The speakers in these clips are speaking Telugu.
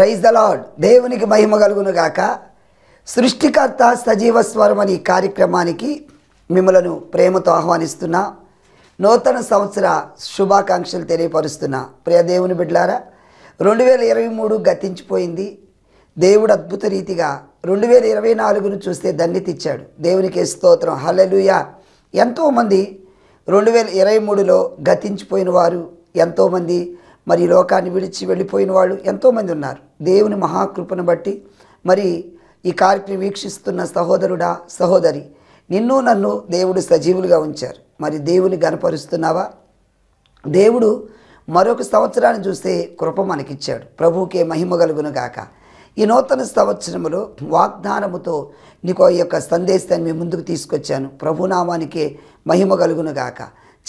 ప్రైజ్ ద లాడ్ దేవునికి మహిమ కలుగును గాక. సృష్టికర్త సజీవ స్వరం అనే కార్యక్రమానికి మిమ్మలను ప్రేమతో ఆహ్వానిస్తున్నా. నూతన సంవత్సర శుభాకాంక్షలు తెలియపరుస్తున్నా. ప్రియ దేవుని బిడ్లారా రెండు వేల ఇరవై మూడు గతించిపోయింది. దేవుడు అద్భుత రీతిగా రెండు వేల ఇరవై నాలుగును చూస్తే దండితిచ్చాడు దేవునికి స్తోత్రం. హలలుయ ఎంతోమంది రెండు వేల ఇరవై మూడులో గతించిపోయిన వారు ఎంతోమంది మరి ఈ లోకాన్ని విడిచి వెళ్ళిపోయిన వాళ్ళు ఎంతోమంది ఉన్నారు. దేవుని మహాకృపను బట్టి మరి ఈ కార్యక్రమం వీక్షిస్తున్న సహోదరుడా సహోదరి నిన్ను నన్ను దేవుడు సజీవులుగా ఉంచారు. మరి దేవుని గనపరుస్తున్నావా? దేవుడు మరొక సంవత్సరాన్ని చూస్తే కృప మనకిచ్చాడు. ప్రభువుకే మహిమ కలుగును గాక. ఈ నూతన సంవత్సరములో వాగ్దానముతో నీకు ఈ యొక్క సందేశాన్ని మీ ముందుకు తీసుకొచ్చాను. ప్రభునామానికే మహిమ కలుగును గాక.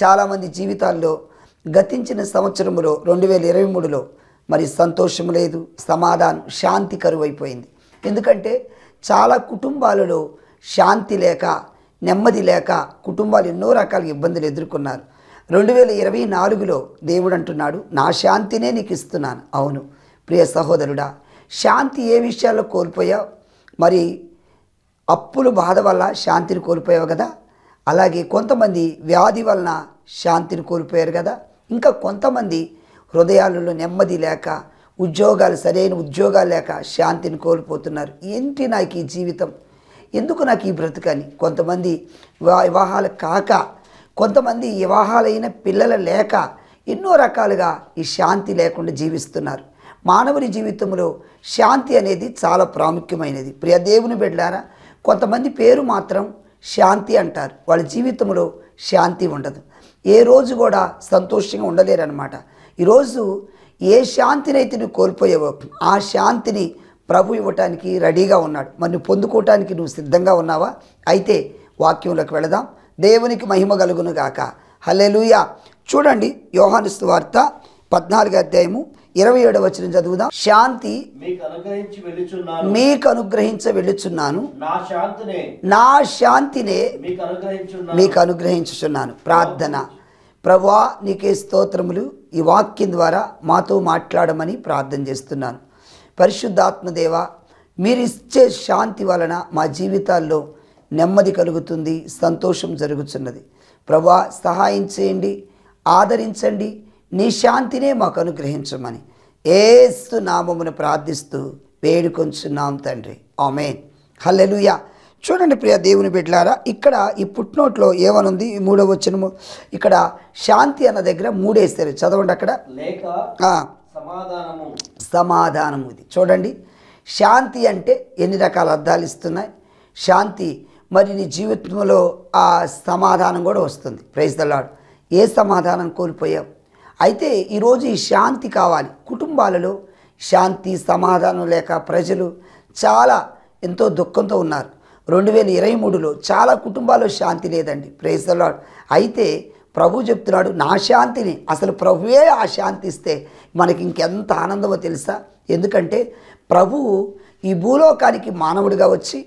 చాలామంది జీవితాల్లో గతించిన సంవత్సరంలో రెండు వేల ఇరవై మూడులో మరి సంతోషం లేదు సమాధానం శాంతి కరువైపోయింది. ఎందుకంటే చాలా కుటుంబాలలో శాంతి లేక నెమ్మది లేక కుటుంబాలు ఎన్నో రకాల ఇబ్బందులు ఎదుర్కొన్నారు. రెండు వేల ఇరవై నాలుగులో దేవుడు అంటున్నాడు నా శాంతినే నీకు ఇస్తున్నాను. అవును. ప్రియ సహోదరుడా శాంతి ఏ విషయాల్లో కోల్పోయావు? మరి అప్పుల బాధ వల్ల శాంతిని కోల్పోయావు కదా? అలాగే కొంతమంది వ్యాధి వలన శాంతిని కోల్పోయారు కదా? ఇంకా కొంతమంది హృదయాలలో నెమ్మది లేక ఉద్యోగాలు సరైన ఉద్యోగాలు లేక శాంతిని కోల్పోతున్నారు. ఏంటి నాకు ఈ జీవితం? ఎందుకు నాకు ఈ బ్రతుకని? కొంతమంది వివాహాలు కాక కొంతమంది వివాహాలైన పిల్లలు లేక ఎన్నో రకాలుగా ఈ శాంతి లేకుండా జీవిస్తున్నారు. మానవుని జీవితంలో శాంతి అనేది చాలా ప్రాముఖ్యమైనది. ప్రియ దేవుని బిడ్డారా కొంతమంది పేరు మాత్రం శాంతి అంటారు. వాళ్ళ జీవితంలో శాంతి ఉండదు. ఏ రోజు కూడా సంతోషంగా ఉండలేరన్నమాట. ఈరోజు ఏ శాంతినైతే నువ్వు కోల్పోయావో ఆ శాంతిని ప్రభు ఇవ్వటానికి రెడీగా ఉన్నాడు. మరి నువ్వు పొందుకోవటానికి నువ్వు సిద్ధంగా ఉన్నావా? అయితే వాక్యంలోకి వెళదాం. దేవునికి మహిమ కలుగును గాక. హల్లెలూయా. చూడండి యోహాను వార్త పద్నాలుగు అధ్యాయము ఇరవై ఏడవ వచ్చిన చదువుదాం. శాంతి మీకు అనుగ్రహించి వెళ్ళుచున్నాను. నా శాంతినే మీకు అనుగ్రహించుచున్నాను ప్రార్థన. ప్రభా నీకే స్తోత్రములు. ఈ వాక్యం ద్వారా మాతో మాట్లాడమని ప్రార్థన చేస్తున్నాను. పరిశుద్ధాత్మదేవ మీరు ఇచ్చే శాంతి వలన మా జీవితాల్లో నెమ్మది కలుగుతుంది సంతోషం జరుగుతున్నది ప్రభా సహాయం చేయండి ఆదరించండి నీ శాంతినే మాకు అనుగ్రహించమని ఏస్తు నామమును ప్రార్థిస్తూ వేడుకొంచున్నాం తండ్రి. ఆమెన్. హల్లెలూయా. చూడండి ప్రియ దేవుని బిడ్డలారా ఇక్కడ ఈ పుట్నోట్లో ఏమనుంది? ఈ మూడవ వచనము. ఇక్కడ శాంతి అన్న దగ్గర మూడేస్తారు. చదవండి అక్కడ. సమాధానము. సమాధానం ఇది. చూడండి. శాంతి అంటే ఎన్ని రకాల అర్థాలు ఇస్తున్నాయి? శాంతి మరి నీ జీవితంలో ఆ సమాధానం కూడా వస్తుంది. ప్రైజ్ ద లాడ్ ఏ సమాధానం కోల్పోయావు? అయితే ఈరోజు ఈ శాంతి కావాలి. కుటుంబాలలో శాంతి సమాధానం లేక ప్రజలు చాలా ఎంతో దుఃఖంతో ఉన్నారు. రెండు వేల ఇరవై మూడులో చాలా కుటుంబాల్లో శాంతి లేదండి. ప్రేసలాడ్ అయితే ప్రభు చెప్తున్నాడు నా శాంతిని అసలు ప్రభువే ఆ శాంతి ఇస్తే మనకి ఇంకెంత ఆనందమో తెలుసా? ఎందుకంటే ప్రభువు ఈ భూలోకానికి మానవుడిగా వచ్చి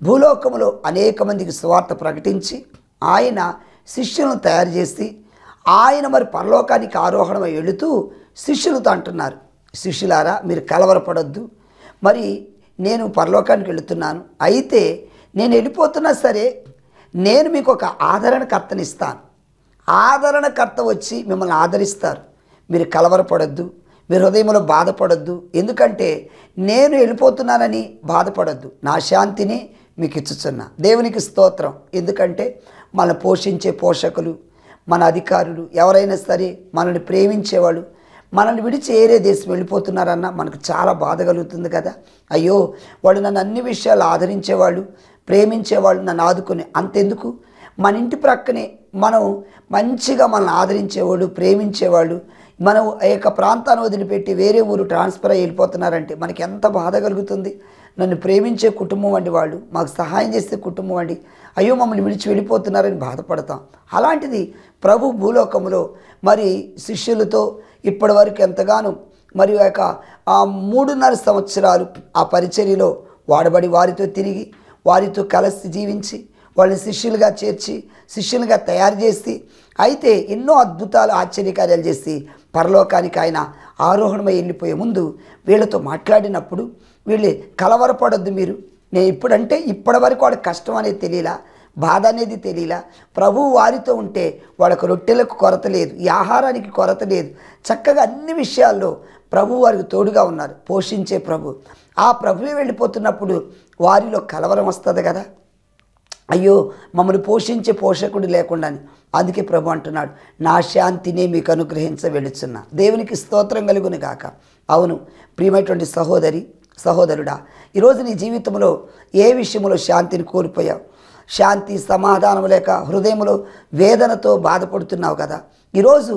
భూలోకంలో అనేక మందికి స్వార్థ ప్రకటించి ఆయన శిష్యులను తయారు చేసి ఆయన మరి పరలోకానికి ఆరోహణమై వెళుతూ శిష్యులతో అంటున్నారు శిష్యులారా మీరు కలవరపడొద్దు. మరి నేను పరలోకానికి వెళుతున్నాను. అయితే నేను వెళ్ళిపోతున్నా సరే నేను మీకు ఒక ఆదరణకర్తనిస్తాను ఆదరణకర్త వచ్చి మిమ్మల్ని ఆదరిస్తారు. మీరు కలవరపడద్దు. మీరు హృదయంలో బాధపడద్దు. ఎందుకంటే నేను వెళ్ళిపోతున్నానని బాధపడద్దు. నా శాంతిని మీకు ఇచ్చుచున్నా. దేవునికి స్తోత్రం. ఎందుకంటే మన పోషించే పోషకులు మన అధికారులు ఎవరైనా సరే మనల్ని ప్రేమించేవాళ్ళు మనల్ని విడిచి ఏరే దేశం వెళ్ళిపోతున్నారన్న మనకు చాలా బాధ కలుగుతుంది కదా. అయ్యో వాళ్ళు నన్ను అన్ని విషయాలు ఆదరించేవాళ్ళు ప్రేమించేవాళ్ళు నన్ను ఆదుకుని అంతెందుకు? మన ఇంటి ప్రక్కనే మనం మంచిగా మనల్ని ఆదరించేవాళ్ళు ప్రేమించేవాళ్ళు మనం ఆ యొక్క ప్రాంతాన్ని వదిలిపెట్టి వేరే ఊరు ట్రాన్స్ఫర్ అయ్యి వెళ్ళిపోతున్నారంటే మనకి ఎంత బాధ కలుగుతుంది. నన్ను ప్రేమించే కుటుంబం వంటి వాళ్ళు మాకు సహాయం చేసే కుటుంబం వంటి అయ్యో మమ్మల్ని విడిచి వెళ్ళిపోతున్నారని బాధపడతాం. అలాంటిది ప్రభు భూలోకంలో మరి శిష్యులతో ఇప్పటి వరకు ఎంతగానో మరి యొక్క ఆ మూడున్నర సంవత్సరాలు ఆ పరిచర్యలో వాడబడి వారితో తిరిగి వారితో కలిసి జీవించి వాళ్ళని శిష్యులుగా చేర్చి శిష్యులుగా తయారు చేసి అయితే ఎన్నో అద్భుతాలు ఆశ్చర్యకార్యాలు చేసి పరలోకానికి ఆయన ఆరోహణమై వెళ్ళిపోయే ముందు వీళ్ళతో మాట్లాడినప్పుడు వీళ్ళు కలవరపడొద్దు మీరు. నేను ఇప్పుడంటే ఇప్పటి వరకు వాడికి కష్టం అనేది తెలియలా బాధ అనేది తెలియలా. ప్రభు వారితో ఉంటే వాళ్ళకు రొట్టెలకు కొరత లేదు ఈ ఆహారానికి కొరత లేదు. చక్కగా అన్ని విషయాల్లో ప్రభు వారికి తోడుగా ఉన్నారు పోషించే ప్రభు. ఆ ప్రభువే వెళ్ళిపోతున్నప్పుడు వారిలో కలవరం వస్తుంది కదా. అయ్యో మమ్మల్ని పోషించే పోషకుడు లేకుండా అందుకే ప్రభు అంటున్నాడు నా శాంతినే మీకు అనుగ్రహించ వెళుచున్నా దేవునికి స్తోత్రం కలుగును గాక. అవును ప్రియమైనటువంటి సహోదరి సహోదరుడా ఈరోజు నీ జీవితంలో ఏ విషయంలో శాంతిని కోల్పోయావు? శాంతి సమాధానం లేక హృదయంలో వేదనతో బాధపడుతున్నావు కదా. ఈరోజు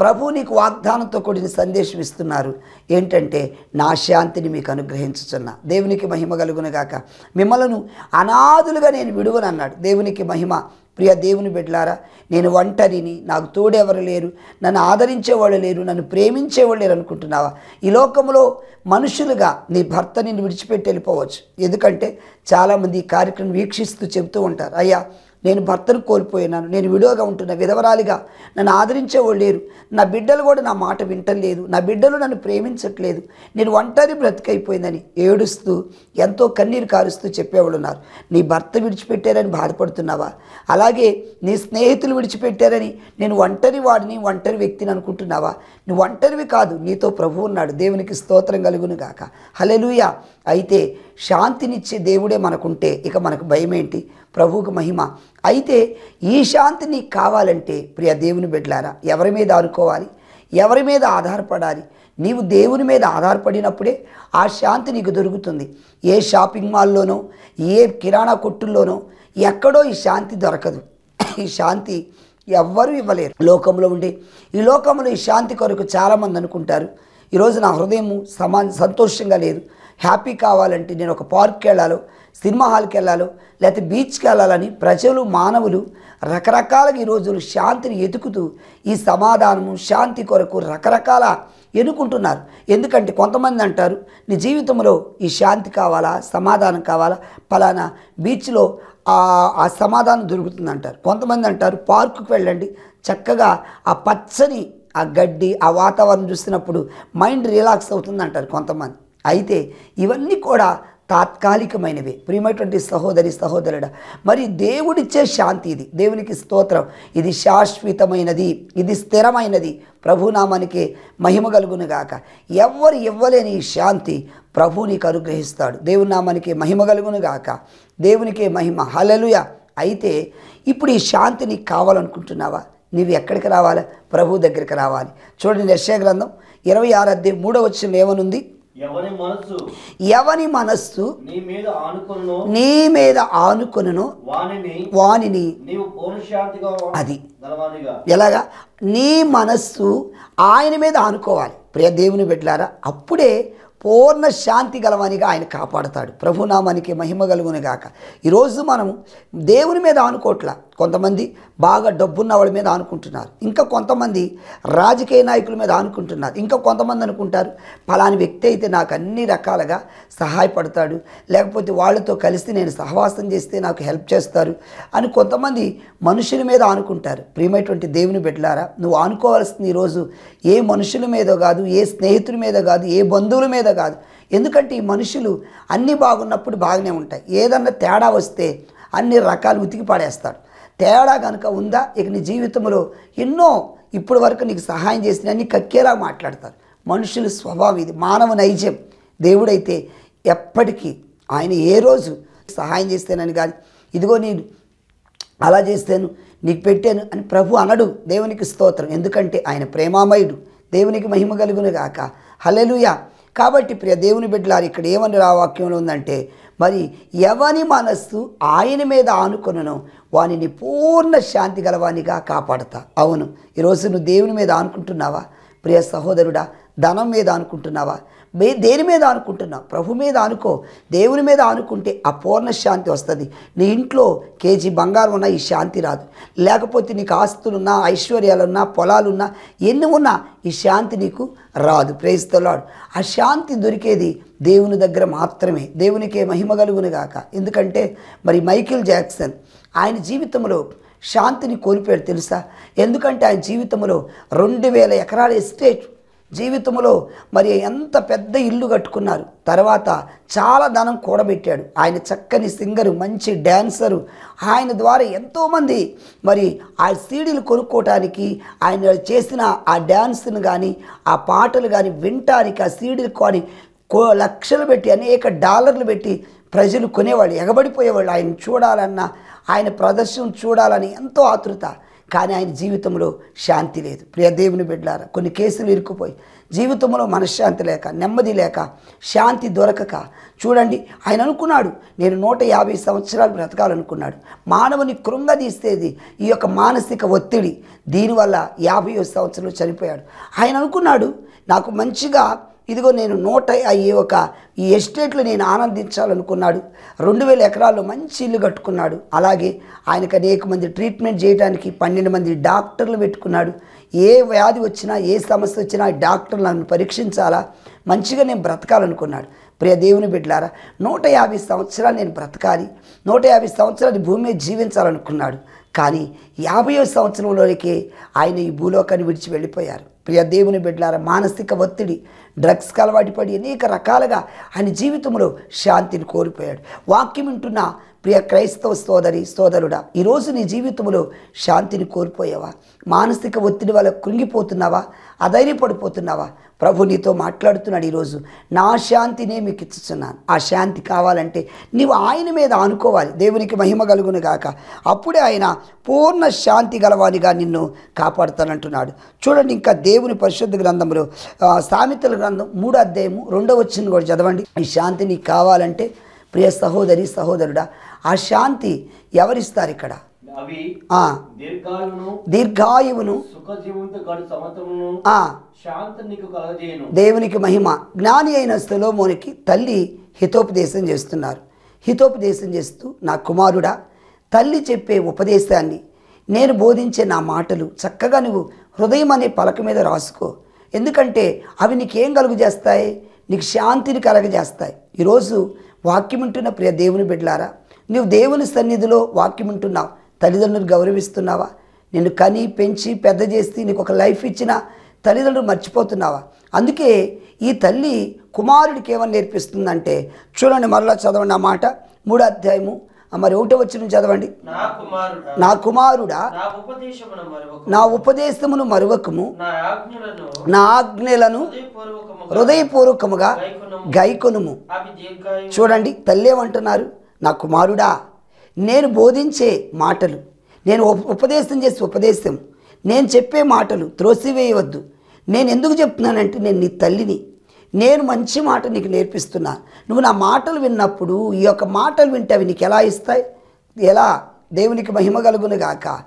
ప్రభు నీకు వాగ్దానంతో కూడిన సందేశం ఇస్తున్నారు. ఏంటంటే నా శాంతిని మీకు అనుగ్రహించుచున్నా. దేవునికి మహిమ కలుగునగాక మిమ్మలను అనాథులుగా నేను విడువనన్నాడు దేవునికి మహిమ. ప్రియ దేవుని బిడ్డలారా నేను ఒంటరిని నాకు తోడెవరు లేరు నన్ను ఆదరించేవాళ్ళు లేరు నన్ను ప్రేమించేవాళ్ళు లేరు అనుకుంటున్నావా? ఈ లోకంలో మనుషులుగా నీ భర్త నిన్ను విడిచిపెట్టి వెళ్ళిపోవచ్చు. ఎందుకంటే చాలామంది ఈ కార్యక్రమం వీక్షిస్తూ చెబుతూ ఉంటారు. అయ్యా నేను భర్తను కోల్పోయినాను. నేను విడవగా ఉంటున్న. విధవరాలిగా నన్ను ఆదరించేవాళ్ళు లేరు. నా బిడ్డలు కూడా నా మాట వింటలేదు నా బిడ్డలు నన్ను ప్రేమించట్లేదు. నేను ఒంటరి బ్రతికైపోయిందని ఏడుస్తూ ఎంతో కన్నీరు కారుస్తూ చెప్పేవాళ్ళు ఉన్నారు. నీ భర్త విడిచిపెట్టారని బాధపడుతున్నావా? అలాగే నీ స్నేహితులు విడిచిపెట్టారని నేను ఒంటరి వాడిని ఒంటరి వ్యక్తిని అనుకుంటున్నావా? నువ్వు ఒంటరివి కాదు. నీతో ప్రభు ఉన్నాడు. దేవునికి స్తోత్రం కలుగును గాక. హలెలుయ అయితే శాంతినిచ్చే దేవుడే మనకుంటే ఇక మనకు భయం ఏంటి ప్రభువుకు మహిమ. అయితే ఈ శాంతి నీకు కావాలంటే ప్రియ దేవుని బిడ్డలారా ఎవరి మీద ఆనుకోవాలి? ఎవరి మీద ఆధారపడాలి? నీవు దేవుని మీద ఆధారపడినప్పుడే ఆ శాంతి నీకు దొరుకుతుంది. ఏ షాపింగ్ మాల్లోనో ఏ కిరాణా కొట్టుల్లోనో ఎక్కడో ఈ శాంతి దొరకదు. ఈ శాంతి ఎవ్వరూ ఇవ్వలేరు. లోకంలో ఉండే ఈ లోకంలో ఈ శాంతి కొరకు చాలామంది అనుకుంటారు ఈరోజు నా హృదయం సమా సంతోషంగా లేదు. హ్యాపీ కావాలంటే నేను ఒక పార్క్కి వెళ్ళాలో సినిమా హాల్కి వెళ్ళాలో లేకపోతే బీచ్కి వెళ్ళాలని ప్రజలు మానవులు రకరకాలుగా ఈ రోజులు శాంతిని ఎతుకుతూ ఈ సమాధానము శాంతి కొరకు రకరకాల ఎన్నుకుంటున్నారు. ఎందుకంటే కొంతమంది అంటారు నీ జీవితంలో ఈ శాంతి కావాలా? సమాధానం కావాలా? పలానా బీచ్లో ఆ ఆ సమాధానం దొరుకుతుంది అంటారు. కొంతమంది అంటారు పార్కుకి వెళ్ళండి చక్కగా ఆ పచ్చని ఆ గడ్డి ఆ వాతావరణం చూసినప్పుడు మైండ్ రిలాక్స్ అవుతుంది అంటారు కొంతమంది. అయితే ఇవన్నీ కూడా తాత్కాలికమైనవి. ప్రియమైనటువంటి సహోదరి సహోదరుడ మరి దేవుడిచ్చే శాంతి ఇది. దేవునికి స్తోత్రం. ఇది శాశ్వతమైనది ఇది స్థిరమైనది. ప్రభునామానికి మహిమ కలుగును గాక. ఎవ్వరు ఇవ్వలేని ఈ శాంతి ప్రభు నీకు అనుగ్రహిస్తాడు దేవుని నామానికి మహిమ కలుగును గాక. దేవునికే మహిమ. హలలుయ అయితే ఇప్పుడు ఈ శాంతి నీకు కావాలనుకుంటున్నావా? నీవు ఎక్కడికి రావాలా? ప్రభు దగ్గరికి రావాలి. చూడండి యెషయా గ్రంథం ఇరవై ఆరు అద్దె మూడో వచ్చిన ఏమనుంది? ఎవని మనస్సు? నీ మీద ఆనుకొనును. శాంతిగా అది. ఎలాగా? నీ మనస్సు ఆయన మీద ఆనుకోవాలి. ప్రియ దేవుని బిడ్డలారా అప్పుడే పూర్ణ శాంతి గలవానిగా ఆయన కాపాడతాడు. ప్రభునామానికి మహిమ కలుగును గాక. ఈరోజు మనము దేవుని మీద అనుకోట్లా కొంతమంది బాగా డబ్బున్న వాళ్ళ మీద అనుకుంటున్నారు ఇంకా కొంతమంది రాజకీయ నాయకుల మీద అనుకుంటున్నారు ఇంకా కొంతమంది అనుకుంటారు ఫలాని వ్యక్తి అయితే నాకు అన్ని రకాలుగా సహాయపడతాడు. లేకపోతే వాళ్ళతో కలిసి నేను సహవాసం చేస్తే నాకు హెల్ప్ చేస్తారు అని కొంతమంది మనుషుల మీద ఆనుకుంటారు. ప్రియమైనటువంటి దేవుని బిడ్డలారా నువ్వు అనుకోవాల్సింది ఈరోజు ఏ మనుషుల మీద కాదు ఏ స్నేహితుల మీద కాదు ఏ బంధువుల మీద కాదు. ఎందుకంటే ఈ మనుషులు అన్నీ బాగున్నప్పుడు బాగానే ఉంటాయి. ఏదన్నా తేడా వస్తే అన్ని రకాలు ఉతికి పడేస్తాడు తేడా కనుక ఉందా ఇక నీ జీవితంలో ఎన్నో ఇప్పటి వరకు నీకు సహాయం చేసిన అన్ని కక్కేలా మాట్లాడతారు. మనుషుల స్వభావం ఇది మానవ నైజం. దేవుడైతే ఎప్పటికీ ఆయన ఏ రోజు సహాయం చేస్తేనని కాదు ఇదిగో నేను అలా చేస్తాను నీకు పెట్టాను అని ప్రభు అనడు. దేవునికి స్తోత్రం. ఎందుకంటే ఆయన ప్రేమామయుడు. దేవునికి మహిమ కలుగును గాక. హల్లెలూయా. కాబట్టి ప్రియ దేవుని బిడ్డలారు ఇక్కడ ఏమని రా వాక్యంలో ఉందంటే మరి ఎవని మనస్సు ఆయన మీద ఆనుకొనను వానిని పూర్ణ శాంతి గలవానిగా కాపాడతా. అవును ఈరోజు నువ్వు దేవుని మీద ఆనుకుంటున్నావా? ప్రియ సహోదరుడా ధనం మీద అనుకుంటున్నావా మే దేని మీద అనుకుంటున్నావు? ప్రభు మీద అనుకో. దేవుని మీద అనుకుంటే ఆ పూర్ణ శాంతి వస్తుంది. నీ ఇంట్లో కేజీ బంగారం ఉన్నా ఈ శాంతి రాదు. లేకపోతే నీకు ఆస్తులున్నా ఐశ్వర్యాలున్నా పొలాలున్నా ఎన్ని ఉన్నా ఈ శాంతి నీకు రాదు. ప్రేస్తలాడు ఆ శాంతి దొరికేది దేవుని దగ్గర మాత్రమే. దేవునికే మహిమ కలుగును గాక. ఎందుకంటే మరి మైకిల్ జాక్సన్ ఆయన జీవితంలో శాంతిని కోల్పోయాడు తెలుసా? ఎందుకంటే ఆయన జీవితంలో రెండు వేల ఎకరాల ఎస్టేట్ జీవితంలో మరి ఎంత పెద్ద ఇల్లు కట్టుకున్నారు. తర్వాత చాలా ధనం కూడబెట్టాడు. ఆయన చక్కని సింగరు మంచి డ్యాన్సరు ఆయన ద్వారా ఎంతోమంది మరి ఆ సీడీలు కొనుక్కోవటానికి ఆయన చేసిన ఆ డ్యాన్స్ను కానీ ఆ పాటలు కానీ వినటానికి ఆ సీడీలు కొని కో లక్షలు పెట్టి అనేక డాలర్లు పెట్టి ప్రజలు కొనేవాళ్ళు ఎగబడిపోయేవాళ్ళు. ఆయన చూడాలన్నా ఆయన ప్రదర్శన చూడాలని ఎంతో ఆతృత. కానీ ఆయన జీవితంలో శాంతి లేదు. ప్రియ దేవుని బిడ్డలారా కొన్ని కేసులు ఇరుక్కుపోయి జీవితంలో మనశ్శాంతి లేక నెమ్మది లేక శాంతి దొరకక. చూడండి ఆయన అనుకున్నాడు నేను నూట యాభై సంవత్సరాలు బ్రతకాలనుకున్నాడు. మానవుని కృంగదీస్తేది ఈ యొక్క మానసిక ఒత్తిడి. దీనివల్ల యాభై సంవత్సరంలో చనిపోయాడు. ఆయన అనుకున్నాడు నాకు మంచిగా ఇదిగో నేను నూట అయ్యే ఒక ఈ ఎస్టేట్లో నేను ఆనందించాలనుకున్నాడు. రెండు వేల ఎకరాల్లో మంచి ఇల్లు కట్టుకున్నాడు. అలాగే ఆయనకు అనేక మంది ట్రీట్మెంట్ చేయడానికి పన్నెండు మంది డాక్టర్లు పెట్టుకున్నాడు. ఏ వ్యాధి వచ్చినా ఏ సమస్య వచ్చినా డాక్టర్లు నన్ను పరీక్షించాలా? మంచిగా నేను బ్రతకాలనుకున్నాడు. ప్రియ దేవుని బిడ్డలారా నూట యాభై సంవత్సరాలు నేను బ్రతకాలి. నూట యాభై సంవత్సరాలు భూమి మీద జీవించాలనుకున్నాడు. కానీ యాభై సంవత్సరంలోనికి ఆయన ఈ భూలోకాన్ని విడిచి వెళ్ళిపోయారు. ప్రియ దేవుని బిడ్డలారా మానసిక ఒత్తిడి డ్రగ్స్కి అలవాటు పడి అనేక రకాలుగా ఆయన జీవితంలో శాంతిని కోల్పోయాడు. వాక్యం వింటున్న ప్రియ క్రైస్తవ సోదరి సోదరుడా ఈరోజు నీ జీవితంలో శాంతిని కోల్పోయావా? మానసిక ఒత్తిడి వల్ల కృంగిపోతున్నావా? అధైర్యపడిపోతున్నావా? ప్రభు నీతో మాట్లాడుతున్నాడు ఈరోజు. నా శాంతినే మీకు ఇచ్చుతున్నాను ఆ శాంతి కావాలంటే నీవు ఆయన మీద ఆనుకోవాలి. దేవునికి మహిమ కలుగును గాక. అప్పుడే ఆయన పూర్ణ శాంతి గలవానిగా నిన్ను కాపాడుతానంటున్నాడు. చూడండి ఇంకా దేవుని పరిశుద్ధ గ్రంథంలో సామెతల గ్రంథం మూడో అధ్యాయము రెండో వచ్చిన కూడా చదవండి. ఈ శాంతి నీకు కావాలంటే ప్రియ సహోదరి సహోదరుడా ఆ శాంతి ఎవరిస్తారు ఇక్కడ? దీర్ఘాయువును దేవునికి మహిమ. జ్ఞాని అయిన స్థలోమోనికి తల్లి హితోపదేశం చేస్తున్నారు. హితోపదేశం చేస్తూ నా కుమారుడా తల్లి చెప్పే ఉపదేశాన్ని నేను బోధించే నా మాటలు చక్కగా నువ్వు హృదయం అనే పలక మీద రాసుకో. ఎందుకంటే అవి నీకేం కలుగు చేస్తాయి నీకు శాంతిని కలగజేస్తాయి. ఈరోజు వాక్యం వింటున్న ప్రియ దేవుని బిడ్డలారా నువ్వు దేవుని సన్నిధిలో వాక్యం వింటున్నావు. తల్లిదండ్రులు గౌరవిస్తున్నావా? నిన్ను కని పెంచి పెద్ద చేసి నీకు ఒక లైఫ్ ఇచ్చిన తల్లిదండ్రులు మర్చిపోతున్నావా? అందుకే ఈ తల్లి కుమారుడికి ఏమని నేర్పిస్తుందంటే చూడండి మరలా చదవండి ఆ మాట. మూడో అధ్యాయము మరి ఒకటో వచ్చిన చదవండి. నా కుమారుడా నా ఉపదేశమున మరువకము. నా ఆజ్ఞలను హృదయపూర్వకముగా గైకొనుము. చూడండి తల్లి ఏమంటున్నారు? నా కుమారుడా నేను బోధించే మాటలు నేను ఉపదేశం చేసే ఉపదేశం నేను చెప్పే మాటలు త్రోసివేయవద్దు. నేను ఎందుకు చెప్తున్నానంటే నేను నీ తల్లిని నేను మంచి మాట నీకు నేర్పిస్తున్నా. నువ్వు నా మాటలు విన్నప్పుడు ఈ యొక్క మాటలు వింటే అవి నీకు ఎలా ఇస్తాయి? ఎలా? దేవునికి మహిమ కలుగును గాక.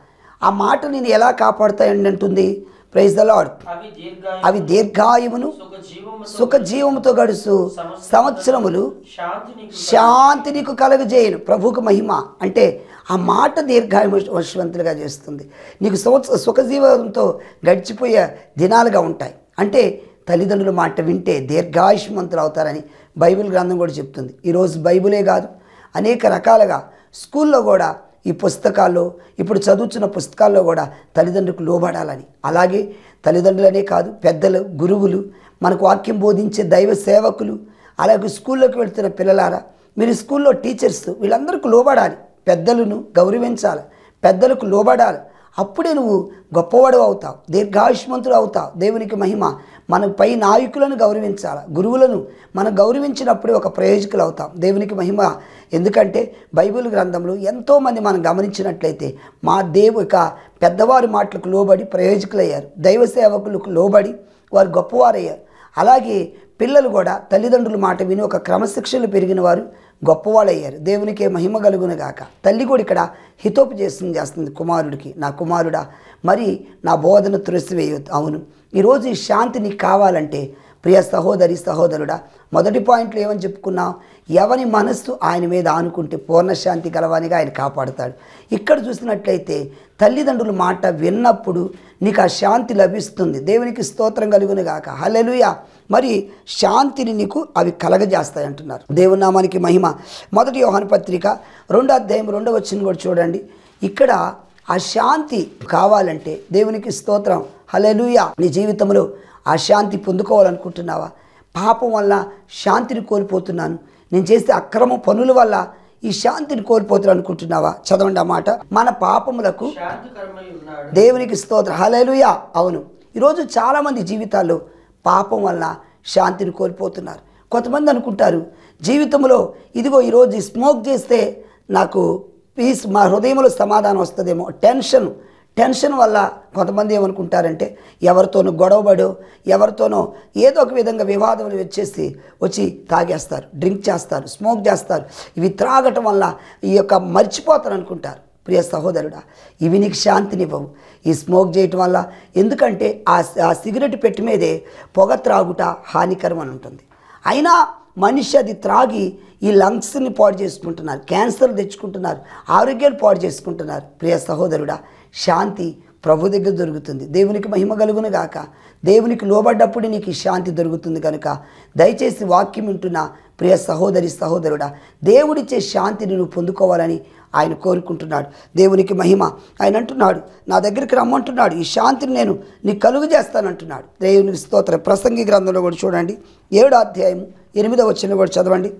ఆ మాట నేను ఎలా కాపాడుతాయండి అంటుంది ప్రైజ్ ద లాడ్ అవి దీర్ఘాయు దీర్ఘాయువును సుఖ జీవము సుఖ జీవముతో గడుసు సంవత్సరములు శాంతి నీకు కలుగజేయను. ప్రభువుకు మహిమ. అంటే ఆ మాట దీర్ఘాయుషవంతులుగా చేస్తుంది. నీకు సంవత్సర సుఖజీవంతో గడిచిపోయే దినాలుగా ఉంటాయి. అంటే తల్లిదండ్రుల మాట వింటే దీర్ఘాయుష్మంతులు అవుతారని బైబిల్ గ్రంథం కూడా చెప్తుంది. ఈరోజు బైబిలే కాదు అనేక రకాలుగా స్కూల్లో కూడా ఈ పుస్తకాల్లో ఇప్పుడు చదువుతున్న పుస్తకాల్లో కూడా తల్లిదండ్రులకు లోబడాలని. అలాగే తల్లిదండ్రులనే కాదు పెద్దలు గురువులు మనకు వాక్యం బోధించే దైవ సేవకులు అలాగే స్కూల్లోకి వెళ్తున్న పిల్లలారా మీరు స్కూల్లో టీచర్స్ వీళ్ళందరికీ లోబడాలి. పెద్దలను గౌరవించాలి. పెద్దలకు లోబడాలి. అప్పుడే నువ్వు గొప్పవాడు అవుతావు దీర్ఘాయుష్మంతుడు అవుతావు దేవునికి మహిమ. మన పై నాయకులను గౌరవించాలి? గురువులను మనం గౌరవించినప్పుడే ఒక ప్రయోజకులు అవుతాం. దేవునికి మహిమ. ఎందుకంటే బైబిల్ గ్రంథంలో ఎంతోమంది మనం గమనించినట్లయితే మా దేవు ఇక పెద్దవారి మాటలకు లోబడి ప్రయోజకులయ్యారు. దైవ సేవకులకు లోబడి వారు గొప్పవారయ్యారు. అలాగే పిల్లలు కూడా తల్లిదండ్రుల మాట విని ఒక క్రమశిక్షణలు పెరిగిన వారు గొప్పవాళ్ళయ్యారు. దేవునికే మహిమ కలుగును గాక. తల్లి కూడా ఇక్కడ హితోపు చేస్తుంది కుమారుడికి. నా కుమారుడా మరి నా బోధన త్రోసివేయొద్దు అవును. ఈరోజు ఈ శాంతి నీకు కావాలంటే ప్రియ సహోదరి సహోదరుడా మొదటి పాయింట్లో ఏమని చెప్పుకున్నాం ఎవని మనస్సు ఆయన మీద ఆనుకుంటే పూర్ణ శాంతి గలవానిగా ఆయన కాపాడుతాడు. ఇక్కడ చూసినట్లయితే తల్లిదండ్రుల మాట విన్నప్పుడు నీకు ఆ శాంతి లభిస్తుంది. దేవునికి స్తోత్రం కలుగును గాక. హలెలుయ మరి శాంతిని నీకు అవి కలగజేస్తాయి అంటున్నారు. దేవునామానికి మహిమ. మొదటి యోహాను పత్రిక రెండో అధ్యాయం రెండో వచ్చిన కూడా చూడండి. ఇక్కడ ఆ శాంతి కావాలంటే దేవునికి స్తోత్రం. హల్లెలూయా. నీ జీవితంలో ఆ శాంతి పొందుకోవాలనుకుంటున్నావా? పాపం వల్ల శాంతిని కోల్పోతున్నాను. నేను చేసే అక్రమ పనుల వల్ల ఈ శాంతిని కోల్పోతున్నాను అనుకుంటున్నావా చదవండి ఆ మాట. మన పాపములకు దేవునికి స్తోత్ర. హలేలుయా అవును. ఈరోజు చాలామంది జీవితాల్లో పాపం వల్ల శాంతిని కోల్పోతున్నారు. కొంతమంది అనుకుంటారు జీవితంలో ఇదిగో ఈరోజు స్మోక్ చేస్తే నాకు పీస్ మా హృదయంలో సమాధానం వస్తుందేమో. టెన్షన్ టెన్షన్ వల్ల కొంతమంది ఏమనుకుంటారంటే ఎవరితోనూ గొడవబడో ఎవరితోనో ఏదో ఒక విధంగా వివాదములు వచ్చేసి వచ్చి తాగేస్తారు డ్రింక్ చేస్తారు స్మోక్ చేస్తారు. ఇవి త్రాగటం వల్ల ఈ యొక్క మర్చిపోతారు అనుకుంటారు ప్రియ సహోదరుడా ఇవి నీకు శాంతినివ్వవు. ఈ స్మోక్ చేయటం వల్ల ఎందుకంటే ఆ ఆ సిగరెట్ పెట్టి మీదే పొగ త్రాగుట హానికరం అని ఉంటుంది. అయినా మనిషి అది త్రాగి ఈ లంగ్స్ని పాడు చేసుకుంటున్నారు క్యాన్సర్ తెచ్చుకుంటున్నారు ఆరోగ్యాలు పాడు చేసుకుంటున్నారు. ప్రియ సహోదరుడా శాంతి ప్రభు దగ్గర దొరుకుతుంది. దేవునికి మహిమ కలుగును గాక. దేవునికి లోబడ్డప్పుడు నీకు శాంతి దొరుకుతుంది కనుక దయచేసి వాక్యం వింటున్న ప్రియ సహోదరి సహోదరుడా దేవుడిచ్చే శాంతిని నువ్వు పొందుకోవాలని ఆయన కోరుకుంటున్నాడు. దేవునికి మహిమ. ఆయన అంటున్నాడు నా దగ్గరికి రమ్మంటున్నాడు ఈ శాంతిని నేను నీకు కలుగు చేస్తానంటున్నాడు దేవునికి స్తోత్రం ప్రసంగి గ్రంథంలో కూడా చూడండి. ఏడో అధ్యాయము ఎనిమిదో వచ్చిన కూడా చదవండి.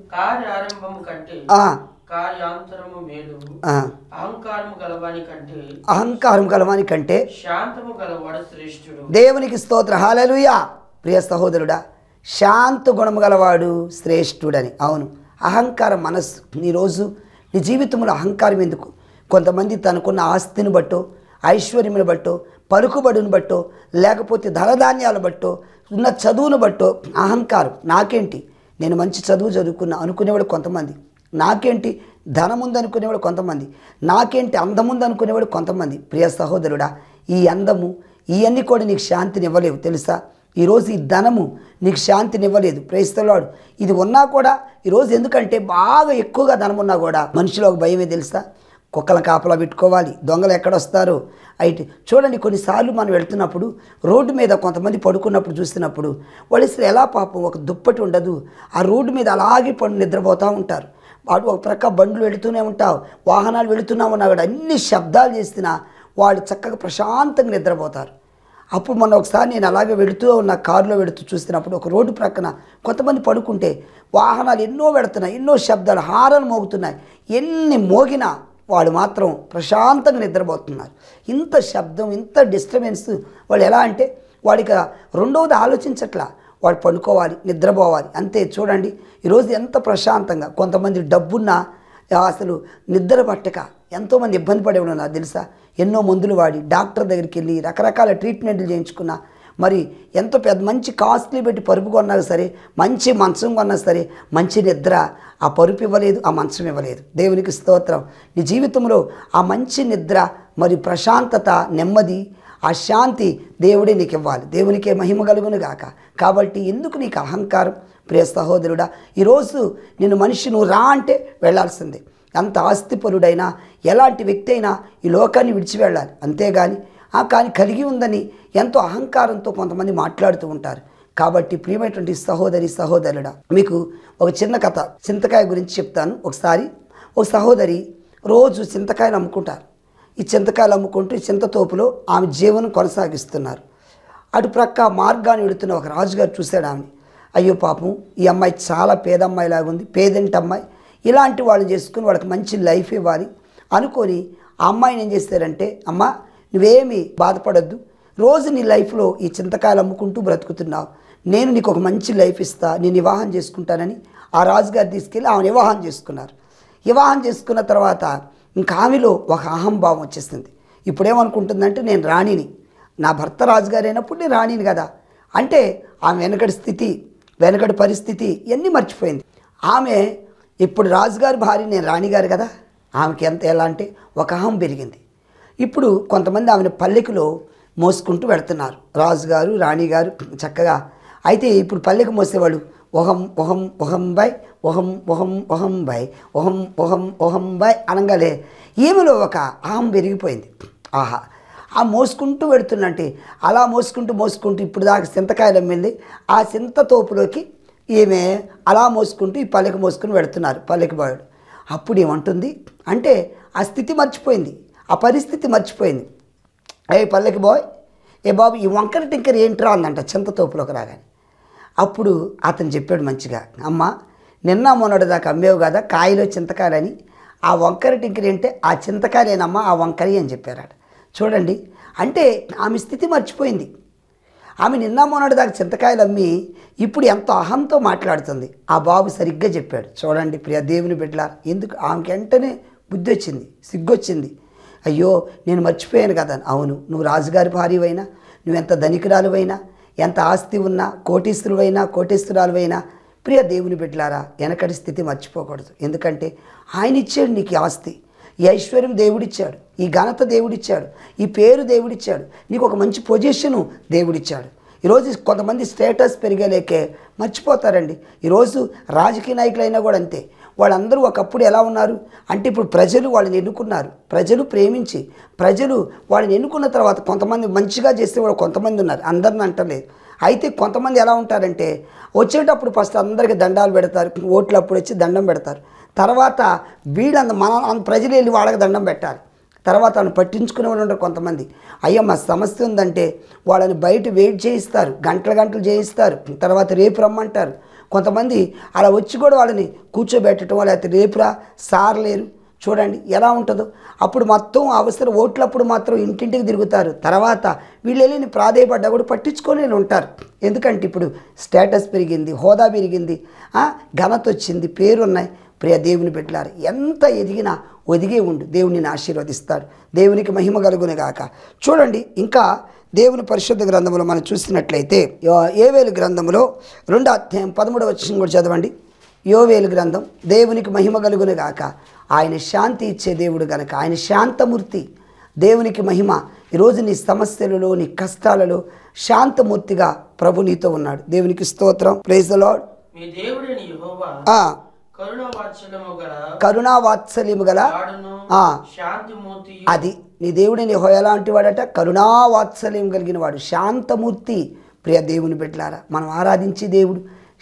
గలవాని కంటే అహంకారం కలవాని కంటే దేవునికి స్తోత్ర. హాలలుయా ప్రియ సహోదరుడా శాంత గుణము గలవాడు శ్రేష్ఠుడని. అవును అహంకారం మనస్సు. ఈరోజు నీ జీవితంలో అహంకారం ఎందుకు? కొంతమంది తనకున్న ఆస్తిని బట్టో ఐశ్వర్యమును బట్టో పలుకుబడిని బట్టో లేకపోతే ధనధాన్యాలు బట్టో ఉన్న చదువును బట్టో అహంకారం. నాకేంటి? నేను మంచి చదువు చదువుకున్నా అనుకునేవాడు కొంతమంది. నాకేంటి? ధనం ఉందనుకునేవాడు కొంతమంది. నాకేంటి? అందం అనుకునేవాడు కొంతమంది. ప్రియ సహోదరుడా ఈ అందము ఇవన్నీ కూడా నీకు శాంతిని ఇవ్వలేవు తెలుసా? ఈరోజు ఈ ధనము నీకు శాంతిని ఇవ్వలేదు ప్రేస్తలాడు ఇది ఉన్నా కూడా ఈరోజు ఎందుకంటే బాగా ఎక్కువగా ధనం ఉన్నా కూడా మనిషిలో ఒక భయమే తెలుసా? కుక్కల కాపలా పెట్టుకోవాలి. దొంగలు ఎక్కడొస్తారు? అయితే చూడండి కొన్నిసార్లు మనం వెళ్తున్నప్పుడు రోడ్డు మీద కొంతమంది పడుకున్నప్పుడు చూస్తున్నప్పుడు వాళ్ళు అసలు ఎలా పాపం ఒక దుప్పటి ఉండదు. ఆ రోడ్డు మీద అలాగే పడు నిద్రపోతూ ఉంటారు. వాడు ఒక ప్రక్క బండ్లు వెళుతూనే ఉంటావు వాహనాలు వెళుతున్నా ఉన్నా కూడా అన్ని శబ్దాలు చేసినా వాళ్ళు చక్కగా ప్రశాంతంగా నిద్రపోతారు. అప్పుడు మొన్న ఒకసారి నేను అలాగే వెళుతూ ఉన్న కారులో వెళుతూ చూస్తున్నప్పుడు ఒక రోడ్డు ప్రక్కన కొంతమంది పడుకుంటే వాహనాలు ఎన్నో పెడుతున్నాయి ఎన్నో శబ్దాలు హారలు మోగుతున్నాయి. ఎన్ని మోగినా వాళ్ళు మాత్రం ప్రశాంతంగా నిద్రపోతున్నారు. ఇంత శబ్దం ఇంత డిస్టర్బెన్స్ వాళ్ళు ఎలా అంటే వాడికి రెండవది ఆలోచించట్లా. వాడు పడుకోవాలి నిద్రపోవాలి. అంతే చూడండి ఈరోజు ఎంత ప్రశాంతంగా. కొంతమంది డబ్బున్నా అసలు నిద్ర పట్టక ఎంతోమంది ఇబ్బంది పడేవాడు నాకు తెలుసా? ఎన్నో మందులు వాడి డాక్టర్ దగ్గరికి వెళ్ళి రకరకాల ట్రీట్మెంట్లు చేయించుకున్నా. మరి ఎంతో పెద్ద మంచి కాస్ట్లీ పెట్టి పరుపు కొన్నా సరే మంచి మంచం కొన్నా సరే మంచి నిద్ర ఆ పరుపు ఇవ్వలేదు ఆ మంచం ఇవ్వలేదు. దేవునికి స్తోత్రం. నీ జీవితంలో ఆ మంచి నిద్ర మరి ప్రశాంతత నెమ్మది ఆ శాంతి దేవుడే నీకు ఇవ్వాలి. దేవునికే మహిమ కలుగును గాక. కాబట్టి ఎందుకు నీకు అహంకారం? ప్రియ సహోదరుడా ఈరోజు నిన్ను మనిషి నువ్వు రా అంటే వెళ్ళాల్సిందే. ఎంత ఆస్తిపరుడైనా ఎలాంటి వ్యక్తి అయినా ఈ లోకాన్ని విడిచి వెళ్ళాలి అంతేగాని ఆ కానీ కలిగి ఉందని ఎంతో అహంకారంతో కొంతమంది మాట్లాడుతూ ఉంటారు. కాబట్టి ప్రియమైనటువంటి సహోదరి సహోదరుడా మీకు ఒక చిన్న కథ చింతకాయ గురించి చెప్తాను. ఒకసారి ఒక సహోదరి రోజు చింతకాయలు అమ్ముకుంటారు. ఈ చింతకాయలు అమ్ముకుంటూ చింతతోపులో ఆమె జీవనం కొనసాగిస్తున్నారు. అటు ప్రక్క మార్గాన్ని విడుతున్న ఒక రాజుగారు చూశాడు ఆమె అయ్యో పాపం ఈ అమ్మాయి చాలా పేదమ్మాయిలాగా ఉంది పేదింటి అమ్మాయి ఇలాంటి వాళ్ళు చేసుకుని వాళ్ళకి మంచి లైఫ్ ఇవ్వాలి. అనుకొని ఆ అమ్మాయిని ఏం చేస్తారంటే అమ్మ నువ్వేమీ బాధపడద్దు. రోజు నీ లైఫ్లో ఈ చింతకాయలు అమ్ముకుంటూ బ్రతుకుతున్నావు. నేను నీకు ఒక మంచి లైఫ్ ఇస్తా. నేను వివాహం చేసుకుంటానని ఆ రాజుగారు తీసుకెళ్ళి ఆమె వివాహం చేసుకున్నారు. వివాహం చేసుకున్న తర్వాత ఇంకా ఆమెలో ఒక అహంభావం వచ్చేస్తుంది ఇప్పుడేమనుకుంటుందంటే నేను రాణిని. నా భర్త రాజుగారు అయినప్పుడు నేను రాణిని కదా. అంటే ఆమె వెనకడి స్థితి వెనకడి పరిస్థితి ఇవన్నీ మర్చిపోయింది. ఆమె ఇప్పుడు రాజుగారి భార్య నేను రాణిగారు కదా ఆమెకి ఎంత ఎలా అంటే ఒక అహం పెరిగింది. ఇప్పుడు కొంతమంది ఆమెను పల్లెకులో మోసుకుంటూ వెళుతున్నారు. రాజుగారు రాణిగారు చక్కగా. అయితే ఇప్పుడు పల్లెకు మోసేవాడు ఒహం ఒహం ఒహం బై ఒహం ఒహం ఒహం బై ఒహం ఒహం ఒహం బై అనగాలే ఈమెలో ఒక అహం పెరిగిపోయింది. ఆహా! ఆ మోసుకుంటూ వెడుతున్నంటే అలా మోసుకుంటూ మోసుకుంటూ ఇప్పుడు దాకా చింతకాయలు అమ్మింది. ఆ చింత తోపులోకి ఈమె అలా మోసుకుంటూ ఈ పల్లెకి మోసుకుని పెడుతున్నారు పల్లెకి బాయుడు. అప్పుడు ఏమంటుంది అంటే ఆ స్థితి మర్చిపోయింది ఆ పరిస్థితి మర్చిపోయింది. ఏ పల్లెకి బాయ్ ఏ బాబు ఈ వంకర టింకర్ ఏంట్రా అందంట చింతతోపులోకి రాగానే. అప్పుడు అతను చెప్పాడు మంచిగా అమ్మ నిన్న మొన్నటి దాకా అమ్మేవు కదా కాయలో చింతకాయలని. ఆ వంకర టింకరి అంటే ఆ చింతకాయలేనమ్మా ఆ వంకరి అని చెప్పారట. చూడండి అంటే ఆమె స్థితి మర్చిపోయింది. ఆమె నిన్న మొన్నటి దాకా చింతకాయలు అమ్మి ఇప్పుడు ఎంతో అహంతో మాట్లాడుతుంది. ఆ బాబు సరిగ్గా చెప్పాడు. చూడండి ప్రియ దేవుని బిడ్డలా ఎందుకు ఆమెకి వెంటనే బుద్ధి వచ్చింది సిగ్గొచ్చింది. అయ్యో నేను మర్చిపోయాను కదా. అవును నువ్వు రాజుగారి భార్యవైనా నువ్వెంత ధనికురాలువైనా ఎంత ఆస్తి ఉన్నా కోటీశ్వరువైనా కోటీశ్వరాలువైనా ప్రియ దేవుని బిడ్డలారా వెనకటి స్థితి మర్చిపోకూడదు. ఎందుకంటే ఆయన ఇచ్చాడు నీకు ఆస్తి. ఈ ఐశ్వర్యం దేవుడిచ్చాడు ఈ ఘనత దేవుడిచ్చాడు ఈ పేరు దేవుడిచ్చాడు నీకు ఒక మంచి పొజిషను దేవుడిచ్చాడు. ఈరోజు కొంతమంది స్టేటస్ పెరిగేలేకే మర్చిపోతారండి. ఈరోజు రాజకీయ నాయకులైనా కూడా అంతే. వాళ్ళందరూ ఒకప్పుడు ఎలా ఉన్నారు? అంటే ఇప్పుడు ప్రజలు వాళ్ళని ఎన్నుకున్నారు. ప్రజలు ప్రేమించి ప్రజలు వాళ్ళని ఎన్నుకున్న తర్వాత కొంతమంది మంచిగా చేస్తే వాళ్ళు కొంతమంది ఉన్నారు. అందరిని అంటలేదు. అయితే కొంతమంది ఎలా ఉంటారంటే వచ్చేటప్పుడు ఫస్ట్ అందరికీ దండాలు పెడతారు ఓట్లు అప్పుడు వచ్చి దండం పెడతారు. తర్వాత వీళ్ళంద మన ప్రజలు వెళ్ళి వాళ్ళకి దండం పెట్టాలి. తర్వాత వాళ్ళని పట్టించుకునే వాళ్ళు ఉంటారు కొంతమంది. అయ్యో మా సమస్య ఉందంటే వాళ్ళని బయట వెయిట్ చేయిస్తారు. గంటలు గంటలు చేయిస్తారు. తర్వాత రేపు రమ్మంటారు. కొంతమంది అలా వచ్చి కూడా వాళ్ళని కూర్చోబెట్టడం లేకపోతే రేపురా సార్ లేరు. చూడండి ఎలా ఉంటుందో. అప్పుడు మొత్తం అవసరం ఓట్లప్పుడు మాత్రం ఇంటింటికి తిరుగుతారు. తర్వాత వీళ్ళు వెళ్ళి ప్రాధాయపడ్డా కూడా పట్టించుకోలేని ఉంటారు. ఎందుకంటే ఇప్పుడు స్టేటస్ పెరిగింది హోదా పెరిగింది. ఘనత వచ్చింది పేరున్నాయి. ప్రియ దేవుని పెట్టారు ఎంత ఎదిగినా ఒదిగే ఉండు. దేవునిని ఆశీర్వదిస్తాడు. దేవునికి మహిమ కలుగునే గాక. చూడండి ఇంకా దేవుని పరిశుద్ధ గ్రంథంలో మనం చూసినట్లయితే ఏవేలు గ్రంథంలో రెండో అధ్యాయం పదమూడవ వచ్చిన కూడా చదవండి. యోవేలు గ్రంథం దేవునికి మహిమ కలుగును గాక. ఆయన శాంతి ఇచ్చే దేవుడు గనక ఆయన శాంతమూర్తి. దేవునికి మహిమ ఈరోజు నీ సమస్యలలో నీ కష్టాలలో శాంతమూర్తిగా ప్రభు నీతో ఉన్నాడు. దేవునికి స్తోత్రం. Praise the lord. కరుణ వాత్సల్యము గల అది నీ దేవుని యెహోవా ఎలాంటి వాడట కరుణా వాత్సల్యం కలిగిన వాడు శాంతమూర్తి. ప్రియ దేవుని బిడ్డలారా మనం ఆరాధించే దేవుడు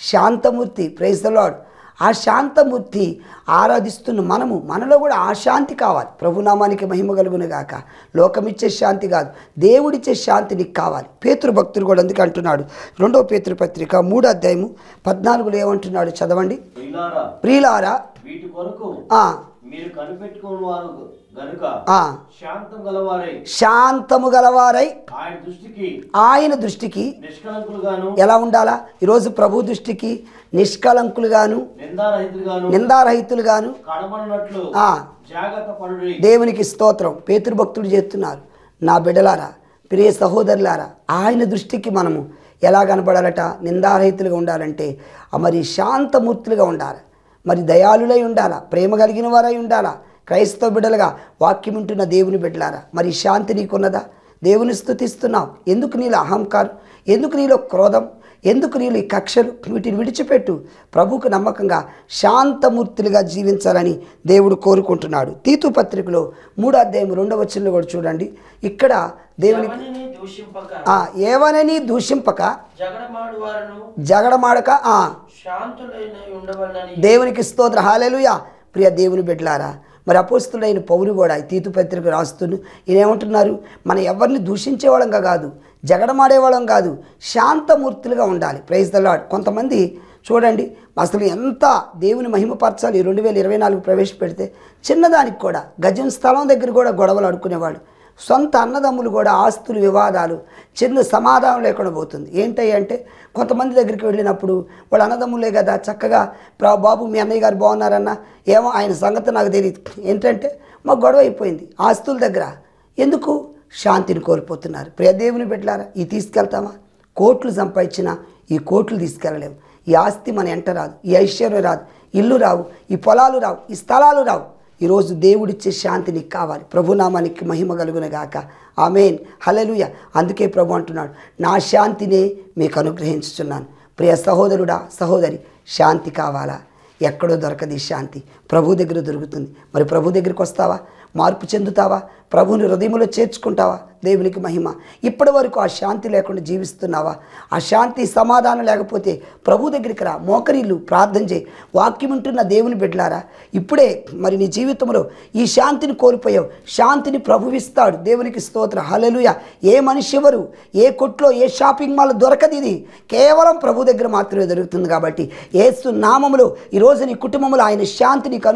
శాంతమూర్తి. ప్రైజ్ ద లార్డ్ ఆ శాంతమూర్తి ఆరాధిస్తున్న మనము మనలో కూడా ఆ శాంతి కావాలి. ప్రభునామానికి మహిమ కలుగును గాక. లోకమిచ్చే శాంతి కాదు. దేవుడిచ్చే శాంతి నీకు కావాలి. పేతృ భక్తులు కూడా అందుకే అంటున్నాడు. రెండో పేతృ పత్రిక మూడో అధ్యాయము పద్నాలుగులో ఏమంటున్నాడు చదవండి. ప్రియులారా శాంతము గలవారై ఆయన దృష్టికి ఎలా ఉండాలా? ఈరోజు ప్రభు దృష్టికి నిష్కలంకులుగాను నిందారహితులుగాను దేవునికి స్తోత్రం. పేతృభక్తుడు చేస్తున్నారు. నా బిడ్డలారా ప్రియ సహోదరులారా ఆయన దృష్టికి మనము ఎలా కనపడాలట? నిందారహితులుగా ఉండాలంటే మరి శాంతమూర్తులుగా ఉండాలి. మరి దయాళులై ఉండాలా? ప్రేమ కలిగిన వారై ఉండాలా? క్రైస్తవ బిడ్డలుగా వాక్యం వింటున్న దేవుని బిడ్డలారా మరి శాంతి నీకున్నదా? దేవుని స్థుతిస్తున్నావు ఎందుకు నీలో అహంకారం? ఎందుకు నీలో క్రోధం? ఎందుకు నీళ్ళు ఈ కక్షలు? వీటిని విడిచిపెట్టు. ప్రభుకు నమ్మకంగా శాంతమూర్తులుగా జీవించాలని దేవుడు కోరుకుంటున్నాడు. తీతు పత్రికలో మూడో అధ్యాయం రెండవ వచనంలో కూడా చూడండి. ఇక్కడ దేవునికి ఏవనని దూషింపక. జగడమాడక దేవునికి స్తోత్ర. హాలేలుయా ప్రియ దేవుని బిడ్డలారా మరి అపోస్తుడైన పౌరు కూడా ఈ తీతు పత్రిక రాస్తున్న ఈయన ఏమంటున్నారు మనం ఎవరిని దూషించేవాళ్ళంగా కాదు. జగడమాడేవాళ్ళం కాదు శాంతమూర్తులుగా ఉండాలి. ప్రైజ్ ద లాడ్ కొంతమంది చూడండి అసలు ఎంత దేవుని మహిమపరచాలి రెండు వేల ఇరవై నాలుగు ప్రవేశపెడితే చిన్నదానికి కూడా గజం స్థలం దగ్గర కూడా గొడవలు ఆడుకునేవాళ్ళు. సొంత అన్నదమ్ములు కూడా ఆస్తులు వివాదాలు చిన్న సమాధానం లేకుండా పోతుంది. ఏంటి అంటే కొంతమంది దగ్గరికి వెళ్ళినప్పుడు వాళ్ళ అన్నదమ్ములే కదా చక్కగా "ప్రా- బాబు మీ అన్నయ్య గారు బాగున్నారన్న ఏమో ఆయన సంగతి నాకు తెలియదు ఏంటంటే మాకు గొడవ అయిపోయింది. ఆస్తుల దగ్గర. ఎందుకు? శాంతిని కోల్పోతున్నారు. ప్రియ దేవుని పెట్టారా ఈ తీసుకెళ్తామా? కోట్లు సంపాదించిన ఈ కోట్లు తీసుకెళ్ళలేము ఈ ఆస్తి మన ఎంట రాదు ఈ ఐశ్వర్యం రాదు ఇల్లు రావు ఈ పొలాలు రావు ఈ స్థలాలు రావు. ఈరోజు దేవుడిచ్చే శాంతి నీకు కావాలి. ప్రభునామానికి మహిమ కలుగునగాక ఆమెన్. హలలుయ అందుకే ప్రభు అంటున్నాడు నా శాంతినే మీకు అనుగ్రహించుచున్నాను. ప్రియ సహోదరుడా సహోదరి శాంతి కావాలా? ఎక్కడో దొరకదు శాంతి. ప్రభు దగ్గర దొరుకుతుంది. మరి ప్రభు దగ్గరికి వస్తావా? మార్పు చెందుతావా? ప్రభుని హృదయంలో చేర్చుకుంటావా? దేవునికి మహిమ. ఇప్పటి వరకు ఆ శాంతి లేకుండా జీవిస్తున్నావా? ఆ శాంతి సమాధానం లేకపోతే ప్రభు దగ్గరికి రా. మోకరిల్లు. ప్రార్థన చేయి. వాక్యం ఉంటున్న దేవుని బిడ్డలారా ఇప్పుడే మరి నీ జీవితంలో ఈ శాంతిని కోల్పోయావు. శాంతిని ప్రభువిస్తాడు. దేవునికి స్తోత్ర. హలలుయ ఏ మనిషి ఎవరు? ఏ కొట్లో ఏ షాపింగ్ మాల్ దొరకదు ఇది. కేవలం ప్రభు దగ్గర మాత్రమే దొరుకుతుంది కాబట్టి ఏసు నామములో ఈరోజు నీ కుటుంబంలో ఆయన శాంతి నీకు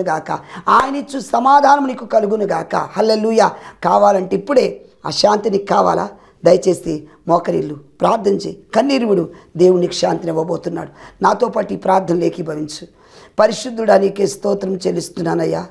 గాక ఆయన ఇచ్చు సమాధానం నీకు కలుగును గాక హల్లెలూయ. కావాలంటే ఇప్పుడే ఆ శాంతి నీకు కావాలా? దయచేసి మోకరిల్లు. ప్రార్థన చేయి. కన్నీరువుడు దేవునికి శాంతిని ఇవ్వబోతున్నాడు. నాతో పాటు ఈ ప్రార్థన ఏకీభవించు. పరిశుద్ధుడా నీకే స్తోత్రం చెల్లిస్తున్నానయ్యా.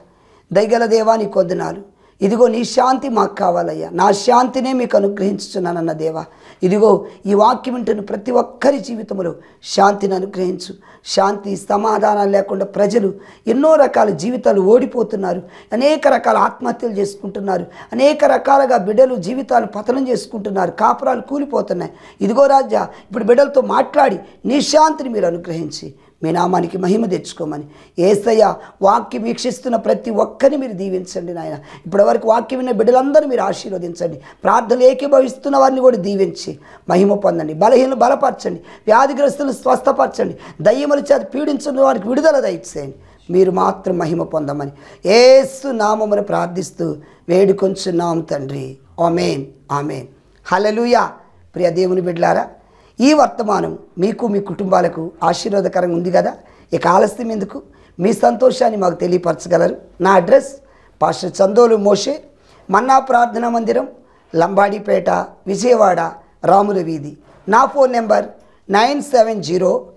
దయగల దేవా నీ కొందనాలు ఇదిగో నీ శాంతి మాకు కావాలయ్యా. నా శాంతినే మీకు అనుగ్రహించుచున్నానన్న దేవా. ఇదిగో ఈ వాక్యం వింటున్న ప్రతి ఒక్కరి జీవితంలో శాంతిని అనుగ్రహించు. శాంతి సమాధానం లేకుండా ప్రజలు ఎన్నో రకాల జీవితాలు ఓడిపోతున్నారు. అనేక రకాల ఆత్మహత్యలు చేసుకుంటున్నారు. అనేక రకాలుగా బిడ్డలు జీవితాలు పతనం చేసుకుంటున్నారు. కాపురాలు కూలిపోతున్నాయి. ఇదిగో రాజా ఇప్పుడు బిడ్డలతో మాట్లాడి నీ శాంతిని మీరు అనుగ్రహించి. మీ నామానికి మహిమ తెచ్చుకోమని. ఏసయ్య వాక్యం వీక్షిస్తున్న ప్రతి ఒక్కరిని మీరు దీవించండి నాయన. ఇప్పటివరకు వాక్యం విన్న బిడ్డలందరూ మీరు ఆశీర్వదించండి. ప్రార్థనలు ఏకీభవిస్తున్న వారిని కూడా దీవించి మహిమ పొందండి. బలహీనలు బలపరచండి. వ్యాధిగ్రస్తులను స్వస్థపరచండి. దయ్యముల చేత పీడించిన వారికి విడుదల దయచేయండి. మీరు మాత్రం మహిమ పొందమని ఏసు నామమును ప్రార్థిస్తూ వేడుకొంచున్నాం తండ్రి. ఆమెన్. ఆమెన్. హలలుయా ప్రియ దేవుని బిడ్డలారా ఈ వర్తమానం మీకు మీ కుటుంబాలకు ఆశీర్వాదకరంగా ఉంది కదా? ఇక ఆలస్యం ఎందుకు? మీ సంతోషాన్ని మాకు తెలియపరచగలరు. నా అడ్రస్ పాస్టర్ చందోలు మోషే మన్నా ప్రార్థనా మందిరం లంబాడిపేట విజయవాడ రాముల వీధి. నా phone number nine seven zero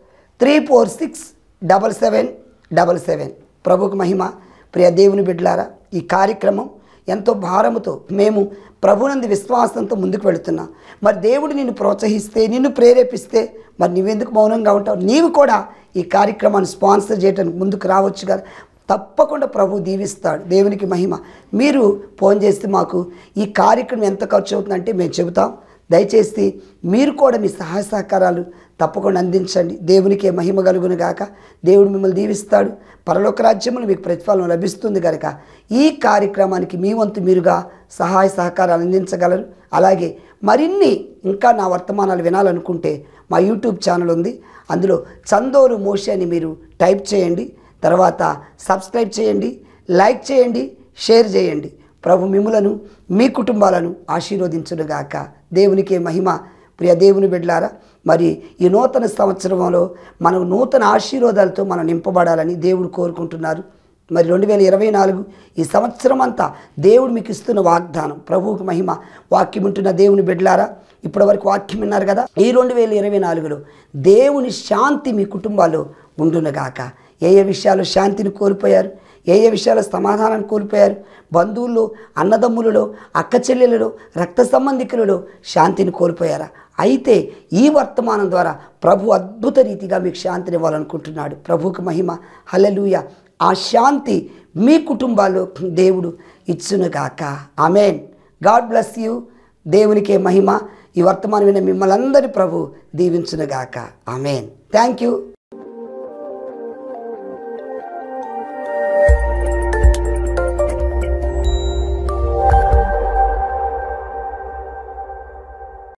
three four six double seven double seven. ప్రభుకు మహిమ. ప్రియ దేవుని బిడ్డలారా ఈ కార్యక్రమం ఎంతో భారముతో మేము ప్రభునంది విశ్వాసంతో ముందుకు వెళుతున్నాం. మరి దేవుడు నిన్ను ప్రోత్సహిస్తే నిన్ను ప్రేరేపిస్తే మరి నువ్వెందుకు మౌనంగా ఉంటావు? నీవు కూడా ఈ కార్యక్రమాన్ని స్పాన్సర్ చేయడానికి ముందుకు రావచ్చు కదా. తప్పకుండా ప్రభు దీవిస్తాడు. దేవునికి మహిమ. మీరు ఫోన్ చేస్తే మాకు ఈ కార్యక్రమం ఎంత ఖర్చు అవుతుందంటే మేము చెబుతాం. దయచేసి మీరు కూడా మీ సహాయ సహకారాలు తప్పకుండా అందించండి. దేవునికే మహిమ కలుగును గాక. దేవుడు మిమ్మల్ని దీవిస్తాడు. పరలోక రాజ్యములు మీకు ప్రతిఫలం లభిస్తుంది కనుక ఈ కార్యక్రమానికి మీ వంతు మీరుగా సహాయ సహకారాలు అందించగలరు. అలాగే మరిన్ని ఇంకా నా వర్తమానాలు వినాలనుకుంటే మా యూట్యూబ్ ఛానల్ ఉంది. అందులో చందోరు మోషి అని మీరు టైప్ చేయండి. తర్వాత సబ్స్క్రైబ్ చేయండి. లైక్ చేయండి. షేర్ చేయండి. ప్రభు మిమ్ములను మీ కుటుంబాలను ఆశీర్వదించునుగాక. దేవునికే మహిమ. ప్రియ దేవుని బిడ్లారా మరి ఈ నూతన సంవత్సరంలో మనం నూతన ఆశీర్వాదాలతో మనం నింపబడాలని దేవుడు కోరుకుంటున్నారు. మరి రెండు వేల ఇరవై నాలుగు ఈ సంవత్సరం అంతా దేవుడు మీకు ఇస్తున్న వాగ్దానం ప్రభువుకు మహిమ వాక్యం ఉంటున్న దేవుని బిడ్డలారా ఇప్పటివరకు వాక్యం విన్నారు కదా? ఈ రెండు వేల ఇరవై నాలుగులో దేవుని శాంతి మీ కుటుంబాల్లో ఉండునగాక. ఏ ఏ విషయాలు శాంతిని కోల్పోయారు? ఏ ఏ విషయాల సమాధానాన్ని కోల్పోయారు? బంధువుల్లో అన్నదమ్ములలో అక్క చెల్లెలలో రక్త సంబంధికులలో శాంతిని కోల్పోయారా? అయితే ఈ వర్తమానం ద్వారా ప్రభు అద్భుత రీతిగా మీకు శాంతిని ఇవ్వాలనుకుంటున్నాడు. ప్రభువుకు మహిమ. హలలుయ ఆ శాంతి మీ కుటుంబాల్లో దేవుడు ఇచ్చునుగాక. ఆమెన్. God bless you. దేవునికే మహిమ. ఈ వర్తమానమైన మిమ్మల్ని అందరి ప్రభు దీవించునుగాక. ఆమెన్. Thank you.